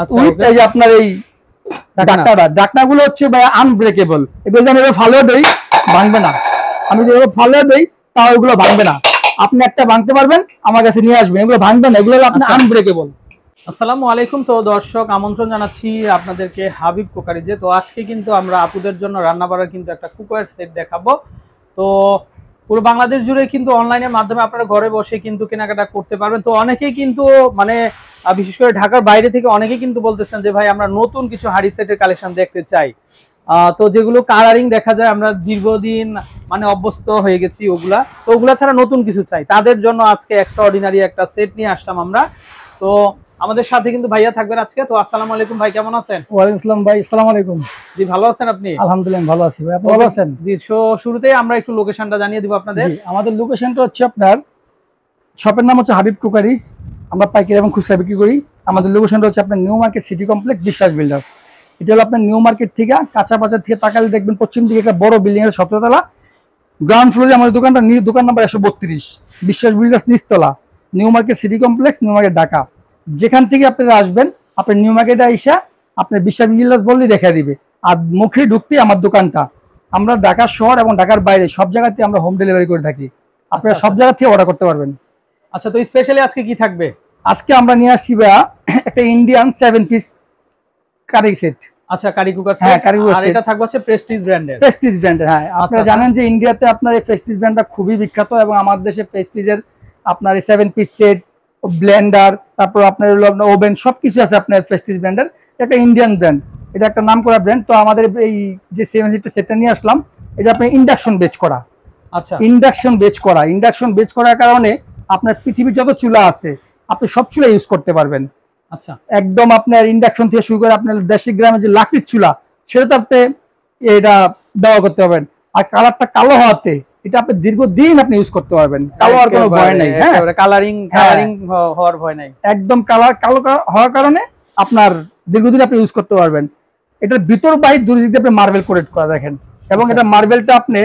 আচ্ছা, উইথ. এই যে আপনার এই। ডাকনাটা ডাকনাগুলো হচ্ছে ভাই আনব্রেকেবল এগুলো যদি আমি ফালো দেই ভাঙবে না। আমি যদি ফালো দেই তাও এগুলো ভাঙবে না। আপনি একটা ভাঙতে পারবেন আমার কাছে নিয়ে আসবেন। এগুলো ভাঙবে না এগুলো হলো আপনার আচ্ছা। আনব্রেকেবল আসসালামু আলাইকুম তো দর্শক আমন্ত্রণ জানাচ্ছি আপনাদেরকে হাবিব কুকারিজে তো আজকে কিন্তু আমরা আপুদের জন্য রান্না বাড়ার কিন্তু একটা কুকার সেট দেখাবো। তো পুরো বাংলাদেশ জুড়ে কিন্তু অনলাইনের মাধ্যমে আপনারা ঘরে বসে কিন্তু কেনাকাটা করতে পারবেন। তো অনেকেই কিন্তু মানে বিশেষ করে ঢাকার বাইরে থেকে অনেকেই কিন্তু বলতেছেন যে, ভাই, আমরা নতুন কিছু হাড়ি সেটের কালেকশন দেখতে চাই। তো যেগুলো কালারিং দেখা যায়, আমরা দীর্ঘদিন মানে অভ্যস্ত হয়ে গেছি ওগুলা। তো ওগুলা ছাড়া নতুন কিছু চাই। তাদের জন্য আজকে এক্সট্রা অর্ডিনারি একটা সেট নিয়ে আসলাম আমরা। তো আমাদের সাথে কিন্তু ভাইয়া থাকবেন আজকে। তো আসসালামু আলাইকুম ভাই কেমন আছেন? ওয়ালাইকুম আসসালাম ভাই আসসালামু আলাইকুম। জি ভালো আছেন আপনি? আলহামদুলিল্লাহ ভালো আছি ভাই আপনি ভালো আছেন? জি সো শুরুতেই আমরা একটু লোকেশনটা জানিয়ে দিব আপনাদের। আমাদের লোকেশনটা হচ্ছে আপনার শপের নাম হচ্ছে হাবিব কুকারিস আমরা পাইকারি এবং খুচরা বিক্রি করি। আমাদের লোকেশনটা হচ্ছে আপনার new market city complex Biswas builder এটা হলো আপনার নিউ মার্কেট থেকে কাঁচা বাজার থেকে তাকালে দেখবেন পশ্চিম দিকে একটা বড় বিল্ডিং এর সতেরোতলা। গ্রাউন্ড ফ্লোরে আমাদের দোকানটা দোকান নাম্বার একশো বত্রিশ। বিশ্বাস বিল্ডার্স নিচতলা। New market city complex new market Dhaka যেখান থেকে আপনারা আসবেন আপনি নিউ মার্কেটে আইসা আপনার বিশ্বাস বিল্ডার্স বললেই দেখা দিবে। আর মুখে ঢুকতে আমার দোকানটা। আমরা ঢাকা শহর এবং ঢাকার বাইরে সব জায়গাতে আমরা হোম ডেলিভারি করে থাকি। আপনারা আচ্ছা, সব জায়গা থেকে অর্ডার করতে পারবেন। আচ্ছা তো স্পেশালি আজকে কি থাকবে? আজকে আমরা নিয়ে আসছি ভাইয়া একটা Indian seven piece curry set আচ্ছা কারি কুকার হ্যাঁ, কারি cooker আর এটা থাকবে হচ্ছে প্রেস্টিজ ব্র্যান্ডের প্রেস্টিজ ব্র্যান্ডের হ্যাঁ। আপনারা আচ্ছা। জানেন যে ইন্ডিয়াতে আপনার এই প্রেস্টিজ ব্র্যান্ডটা খুবই বিখ্যাত এবং আমাদের দেশে প্রেস্টিজের আপনার এই সেভেন পিস সেট ব্লেন্ডার তারপর আপনার হলো আপনার ওভেন সব কিছু আছে আপনার প্রেস্টিজ ব্র্যান্ডের একটা ইন্ডিয়ান ব্র্যান্ড এটা একটা নাম করা ব্র্যান্ড তো আমাদের এই যে সেভেন সিটের সেটটা নিয়ে আসলাম। এটা আপনার ইন্ডাকশন বেচ করা। আচ্ছা। ইন্ডাকশন বেচ করা। ইন্ডাকশন বেচ করার কারণে আপনার পৃথিবীর যত চুলা আছে আপনি সব চুলা ইউজ করতে পারবেন। আচ্ছা। একদম আপনার ইন্ডাকশন থেকে শুরু করে আপনার দেশি গ্রামে যে লাকড়ির চুলা সেটা তো আপনি এটা ব্যবহার করতে পারবেন। আর কালারটা কালো হওয়াতে এটা আপনি দীর্ঘদিন আপনি ইউজ করতে পারবেন। কালো হওয়ার কোনো ভয় নেই হ্যাঁ? কালারিং হ্যাঁ। কালারিং হওয়ার ভয় নাই। একদম কালার কালো হওয়ার কারণে আপনার দীর্ঘদিন আপনি ইউজ করতে পারবেন। এটার ভিতর বাইর দুই দিক দিয়ে আপনি মার্বেল কোটেড করা দেখেন। এবং আচ্ছা। এটা মার্বেলটা আপনি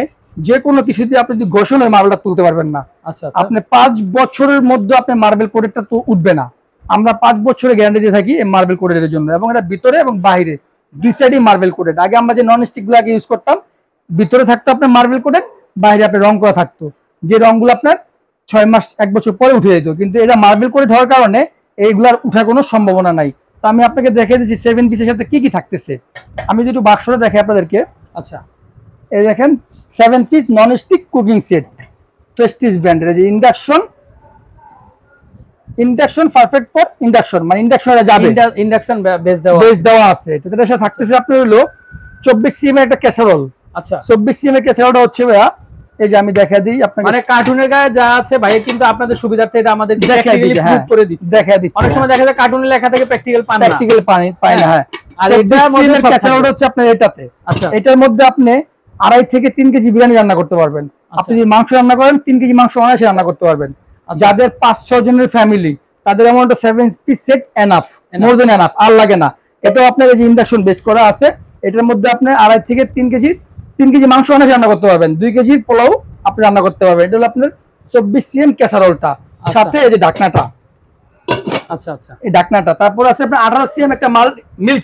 যে কোনো কিছু দিয়ে আপনি যদি ঘোষণের মার্বেলটা তুলতে পারবেন না আচ্ছা আচ্ছা। আপনি পাঁচ বছরের মধ্যে আপনি মার্বেল কোটেডটা তো উঠবে না। আমরা পাঁচ বছরের গ্যারান্টি দিয়ে থাকি এই মার্বেল কোটেডের জন্য। এবং এটা ভিতরে এবং বাইরে দুই সাইডে মার্বেল কোটেড আগে আমরা যে নন স্টিকগুলো আগে ইউজ করতাম ভিতরে থাকতো আপনার মার্বেল কোটেড বাইরে আপনার রং করা থাকতো। যে রংগুলো আপনার ছয় মাস এক বছর পরে উঠে যেত। কিন্তু এটা মার্বেল করে হওয়ার কারণে এইগুলার উঠার কোনো সম্ভাবনা নাই। তো আমি আপনাকে দেখে দিচ্ছি সেভেন পিসের সাথে কি কি থাকতেছে। আমি যদি একটু বাক্সটা দেখে আপনাদেরকে। আচ্ছা। এই দেখেন seven piece non stick cooking set Prestige ব্র্যান্ডের যে induction induction perfect for induction মানে ইন্ডাকশন যাবে। ইন্ডাকশন বেস দেওয়া বেস দেওয়া আছে। তো এটার সাথে থাকতেছে আপনার হলো চব্বিশ সিএম একটা ক্যাসারোল আচ্ছা। চব্বিশ সিএম এর ক্যাসারোলটা হচ্ছে ভাইয়া এই যে আমি দেখা দিই আপনাকে। মানে কার্টুনের গায়ে যা আছে ভাই কিন্তু আপনাদের সুবিধার্থে এটা আমাদের practically দিচ্ছে, হ্যাঁ। করে দিচ্ছে। দেখা দিচ্ছি অনেক সময় দেখা যায় কার্টুনে লেখা থেকে প্র্যাকটিক্যাল পান না। প্র্যাকটিক্যাল পানি পায় না হ্যাঁ। আর আর এটার মধ্যে সব হচ্ছে আপনার এটাতে। আচ্ছা। এটার মধ্যে আপনি আড়াই থেকে তিন কেজি বিরিয়ানি রান্না করতে পারবেন। আচ্ছা। আপনি যদি মাংস রান্না করেন তিন কেজি মাংস অনায়াসে রান্না করতে পারবেন। আচ্ছা। যাদের পাঁচ ছ জনের ফ্যামিলি তাদের amount seven piece set enough more than enough আর লাগে না। এটাও আপনার এই যে ইন্ডাকশন বেস করা আছে এটার মধ্যে আপনি আড়াই থেকে তিন কেজি তিন কেজি মাংস অনেক রান্না করতে পারবেন। দুই কেজির পোলাও আপনি রান্না করতে পারবেন। এটা হলো আপনার চব্বিশ সিএম ক্যাসারোলটা। আচ্ছা। সাথে এই যে ডাকনাটা। আচ্ছা আচ্ছা। এই ডাকনাটা। তারপর আছে আপনার আঠারো সিএম একটা মাল মিল্ক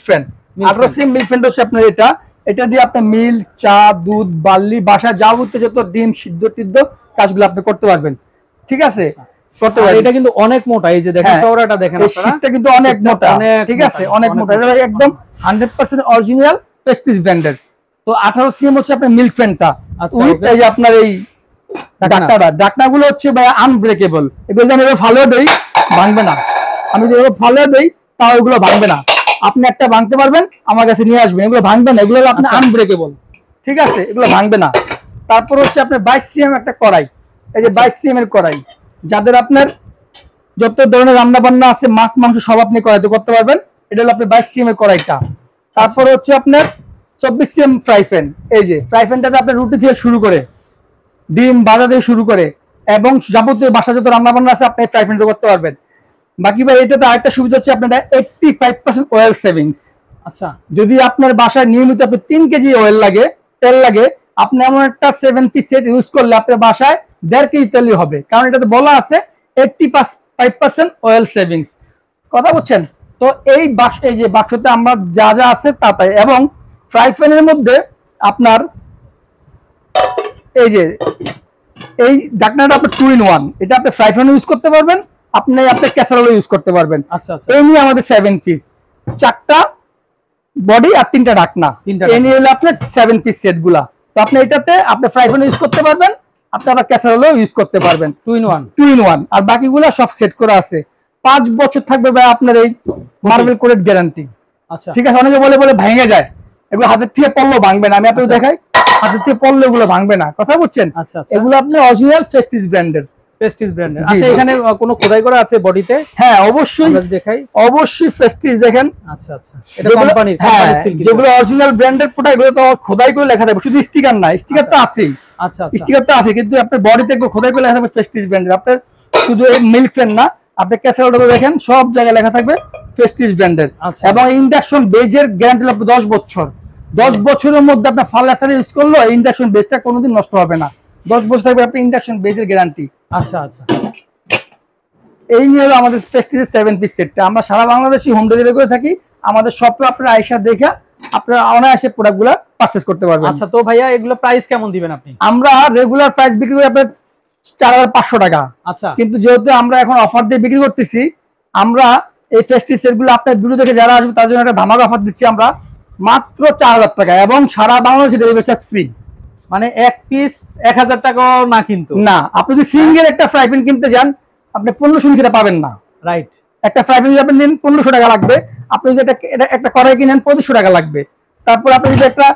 Milk আঠারো সিএম মিল্ক ফ্যান হচ্ছে আপনার এটা। এটা দিয়ে আপনি মিল্ক চা দুধ বার্লি বাসা যাবতীয় যত ডিম সিদ্ধ টিদ্ধ কাজগুলো আপনি করতে পারবেন। ঠিক আছে? আচ্ছা। করতে পারবেন। এটা কিন্তু অনেক মোটা। এই যে দেখেন হ্যাঁ। চওড়াটা দেখেন এই আপনারা। শীটটা কিন্তু অনেক মোটা। অনেক ঠিক আছে? অনেক মোটা। এটা একদম হান্ড্রেড পার্সেন্ট অরিজিনাল প্রেস্টিজ ব্র্যান্ডের তো আঠারো সিএম হচ্ছে আপনার মিল্ক ফ্যানটা আচ্ছা, উইথ এই যে আপনার এই ডাকনা। ডাকনাটা। ডাকনাগুলো হচ্ছে ভাই আনব্রেকেবল এগুলো যদি আমি ফালো দেই ভাঙবে না। আমি যদি এভাবে ফালো দেই তাও এগুলো ভাঙবে না। আপনি একটা ভাঙতে পারবেন আমার কাছে নিয়ে আসবেন। এগুলো ভাঙবে না এগুলো হলো আপনার আচ্ছা। আনব্রেকেবল ঠিক আছে? এগুলো ভাঙবে না। তারপর হচ্ছে আপনার বাইশ সিএম একটা কড়াই। এই যে আচ্ছা। বাইশ সিএম এর কড়াই। যাদের আপনার যত ধরনের রান্না বান্না আছে মাছ মাংস সব আপনি কড়াইতে করতে পারবেন। এটা হলো আপনার বাইশ সিএম এর কড়াইটা। তারপর হচ্ছে আপনার চব্বিশ সিএম ফ্রাই প্যান এই যে ফ্রাই প্যানটাতে আপনার রুটি থেকে শুরু করে ডিম বাজা দিয়ে শুরু করে এবং যাবতীয় বাসা যত রান্না বান্না আছে আপনি ফ্রাই প্যানটা করতে পারবেন। বাকি ভাই এটাতে আরেকটা সুবিধা হচ্ছে আপনার eighty five percent oil savings আচ্ছা। যদি আপনার বাসায় নিয়মিত আপনি তিন কেজি অয়েল লাগে তেল লাগে আপনি এমন একটা সেভেন পিস সেট ইউজ করলে আপনার বাসায় দেড় কেজি তেলই হবে। কারণ এটাতে বলা আছে eighty five percent oil savings কথা বলছেন? তো এই বাক্স এই যে বাক্সতে আমরা যা যা আছে তা তাই। এবং ফ্রাই প্যানের মধ্যে আপনার এই যে এই ডাকনাটা আপনার টু ইন ওয়ান এটা আপনি ফ্রাই প্যানও ইউজ করতে পারবেন আপনি আপনি ক্যাসারোলও ইউজ করতে পারবেন। আচ্ছা আচ্ছা। এই নিয়ে আমাদের সেভেন পিস চারটা বডি আর তিনটা ডাকনা তিনটা এই নিয়ে হলো আপনার সেভেন পিস সেটগুলা। তো আপনি এটাতে আপনি ফ্রাই প্যান ইউজ করতে পারবেন আপনি আবার ক্যাসারোলও ইউজ করতে পারবেন। Two in one two in one আর বাকিগুলো সব সেট করা আছে। পাঁচ বছর থাকবে ভাই আপনার এই মার্বেল কোরের গ্যারান্টি আচ্ছা। ঠিক আছে অনেকে বলে বলে ভেঙে যায়। এগুলো হাতের থেকে পড়লেও ভাঙবে না। আমি আপনাকে আচ্ছা। দেখাই হাতের থেকে পড়লে এগুলো ভাঙবে না। কথা বলছেন আচ্ছা আচ্ছা। এগুলো আপনি অরিজিনাল ফেস্টিজ ব্র্যান্ডের প্রেস্টিজ ব্র্যান্ডের আচ্ছা এখানে কোনো খোদাই করা আছে বডিতে হ্যাঁ অবশ্যই। দেখাই। অবশ্যই ফেস্টিজ দেখেন। আচ্ছা আচ্ছা। এটা কোম্পানির কোম্পানির সিল্ক যেগুলো অরিজিনাল ব্র্যান্ডের প্রোডাক্ট তো খোদাই করে লেখা থাকবে। শুধু স্টিকার না স্টিকার তো আচ্ছা। আছেই। আচ্ছা আচ্ছা। স্টিকার তো আছে কিন্তু আপনার বডিতে খোদাই করে লেখা থাকবে ব্র্যান্ডের আপনার শুধু মিল্ক ফ্যান না আপনি ক্যাসারোটা দেখেন সব জায়গায় লেখা থাকবে ব্র্যান্ডের আচ্ছা। এবং ইন্ডাকশন বেজের গ্যারান্টি লাগবে দশ বছর। দশ বছরের মধ্যে আপনার ফার্লাসার ইউজ করল ইন্ডাকশন বেজটা কোনোদিন নষ্ট হবে না। দশ বছর থাকবে আপনার ইন্ডাকশন বেজের গ্যারান্টি আচ্ছা আচ্ছা। এই নিয়ে হলো আমাদের প্রেস্টিজের সেভেন পিস সেটটা আমরা সারা বাংলাদেশে হোম ডেলিভারি করে থাকি। আমাদের শপে আপনারা আইসা দেখে আপনারা অনায়াসে প্রোডাক্টগুলো পারচেস করতে পারবেন। আচ্ছা তো ভাইয়া এগুলো প্রাইস কেমন দিবেন আপনি? আমরা রেগুলার প্রাইস বিক্রি করি আপনার চার হাজার পাঁচশো টাকা। আচ্ছা। কিন্তু যেহেতু আমরা এখন অফার দিয়ে বিক্রি করতেছি আমরা এই ফেস্টিভ সেটগুলো আপনার ভিডিও দেখে যারা আসবে তার জন্য একটা ধামাকা অফার দিচ্ছি আমরা। মাত্র চার হাজার টাকা এবং সারা বাংলাদেশে ডেলিভারি ফ্রি মানে এক পিস এক হাজার টাকাও না কিন্তু। না আপনি যদি সিঙ্গেল একটা ফ্রাই প্যান কিনতে যান আপনি পনেরোশো সেটা পাবেন না। রাইট একটা ফ্রাই প্যান যদি আপনি নেন পনেরোশো টাকা লাগবে। আপনি যদি একটা একটা কড়াই কিনেন পঁচিশশো টাকা লাগবে। তারপর আপনি যদি একটা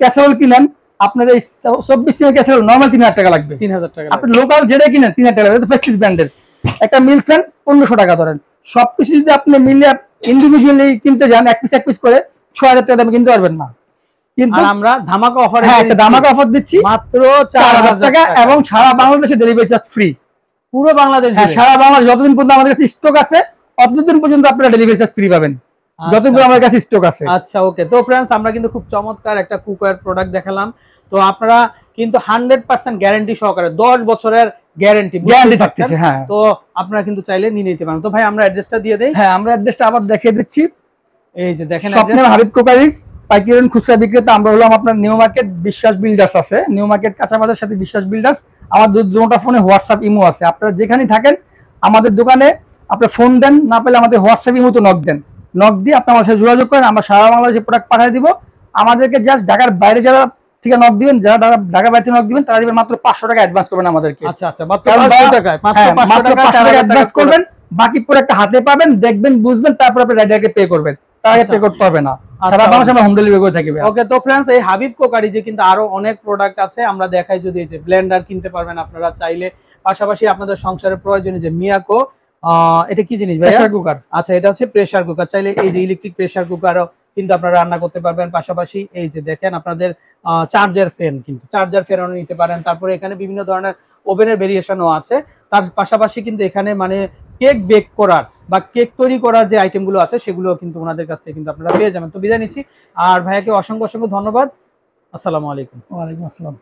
ক্যাসারোল কিনেন আপনার এই চব্বিশ সিমের ক্যাসারোল নর্মাল তিন হাজার টাকা লাগবে। তিন হাজার টাকা আপনি লোকাল যেটা কিনেন তিন হাজার টাকা লাগবে। ফেস্টিভ ব্র্যান্ডের একটা মিল্ক ফ্যান পনেরোশো টাকা ধরেন। সবকিছু যদি আপনি মিলিয়ে ইন্ডিভিজুয়ালি কিনতে যান এক পিস এক পিস করে ছয় হাজার টাকা দামে কিনতে পারবেন না। কিন্তু আমরা ধামাকা অফার হ্যাঁ একটা দামাকা অফার দিচ্ছি। মাত্র চার হাজার টাকা এবং সারা বাংলাদেশে ডেলিভারি চার্জ ফ্রি পুরো বাংলাদেশ হ্যাঁ সারা বাংলাদেশ যতদিন পর্যন্ত আমাদের কাছে স্টক আছে ততদিন পর্যন্ত আপনারা ডেলিভারি চার্জ ফ্রি পাবেন। যতদিন পর্যন্ত কাছে স্টক আছে। আচ্ছা ওকে তো ফ্রেন্ডস আমরা কিন্তু খুব চমৎকার একটা কুকওয়্যার প্রোডাক্ট দেখালাম। তো আপনারা কিন্তু হান্ড্রেড পার্সেন্ট গ্যারান্টি সহকারে দশ বছরের গ্যারান্টি গ্যারান্টি থাকতেছে হ্যাঁ। তো আপনারা কিন্তু চাইলে নিয়ে নিতে পারেন। তো ভাই আমরা অ্যাড্রেসটা দিয়ে দেই। হ্যাঁ আমরা অ্যাড্রেসটা আবার দেখিয়ে দিচ্ছি। এই যে দেখেন স্বপ্নের হাবিব কোকারিজ পাইকারি খুচরা বিক্রেতা আমরা হলাম আপনার নিউ মার্কেট বিশ্বাস বিল্ডার্স আছে। নিউ মার্কেট কাঁচা বাজার সাথে বিশ্বাস বিল্ডার্স আমার দুটা ফোনে হোয়াটসঅ্যাপ ইমো আছে। আপনারা যেখানেই থাকেন আমাদের দোকানে আপনি ফোন দেন না পেলে আমাদের হোয়াটসঅ্যাপ ইমো তো নক দেন। নক দিয়ে আপনি আমার সাথে যোগাযোগ করেন আমরা সারা বাংলাদেশে প্রোডাক্ট পাঠিয়ে দিব। আমাদেরকে জাস্ট ঢাকার বাইরে যারা থেকে নক দিবেন যারা ঢাকা- বাইরে নক দিবেন তারা দিবেন মাত্র পাঁচশো টাকা অ্যাডভান্স করবেন আমাদেরকে। আচ্ছা আচ্ছা মাত্র কারণ 500 বা- টাকায় মাত্র হ্যাঁ, 500 মাত্র টাকা 500 টাকা 4000 অ্যাডভান্স করবেন। বাকি প্রোডাক্টটা হাতে পাবেন দেখবেন বুঝবেন তারপর আপনি রাইডারকে পে করবেন। আচ্ছা। পে করতে হবে না। আচ্ছা, সারা বাংলাদেশে আমরা হোম ডেলিভারি করে থাকি ওকে তো ফ্রেন্ডস এই হাবিব কোকারি যে কিন্তু আরও অনেক প্রোডাক্ট আছে আমরা দেখাই যদি এই যে ব্লেন্ডার কিনতে পারবেন আপনারা চাইলে। পাশাপাশি আপনাদের সংসারের প্রয়োজনীয় যে মিয়াকো এটা কি জিনিস প্রেসার কুকার আচ্ছা এটা হচ্ছে প্রেসার কুকার চাইলে এই যে ইলেকট্রিক প্রেসার কুকারও কিন্তু আপনারা রান্না করতে পারবেন। পাশাপাশি এই যে দেখেন আপনাদের চার্জার ফ্যান কিন্তু। চার্জার ফ্যানও নিতে পারেন। তারপরে এখানে বিভিন্ন ধরনের ওভেনের ভেরিয়েশনও আছে। তার পাশাপাশি কিন্তু এখানে মানে কেক বেক করার বা কেক তৈরি করার যে আইটেমগুলো আছে সেগুলো কিন্তু ওনাদের কাছ থেকে কিন্তু আপনারা পেয়ে যাবেন। তো বিদায় নিচ্ছি। আর ভাইয়াকে অসংখ্য অসংখ্য ধন্যবাদ। আসসালামু আলাইকুম। ওয়ালাইকুম আসসালাম।